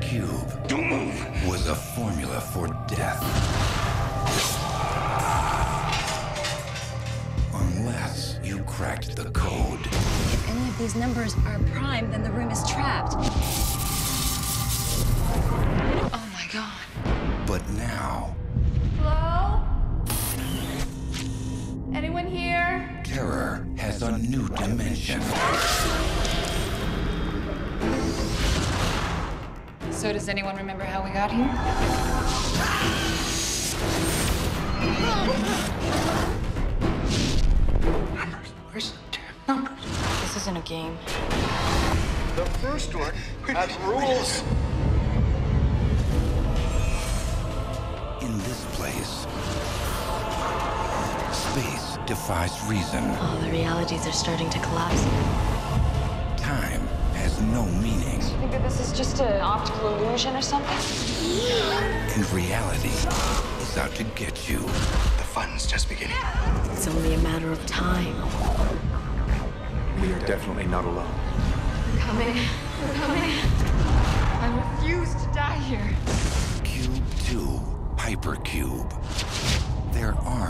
cube Don't move. was a formula for death. Unless you cracked the code. If any of these numbers are prime, then the room is trapped. Oh my god. But now, Hello? Anyone here? terror has a new dimension. So, does anyone remember how we got here? Where's the damn numbers? This isn't a game. The first one had rules. In this place, space defies reason. All the realities are starting to collapse. Time has no meaning. Think that this is just an optical illusion or something? And reality is out to get you. The fun's just beginning. It's only a matter of time. We are definitely not alone. Coming. We're coming. I refuse to die here. Cube 2, Hypercube. There are no rules.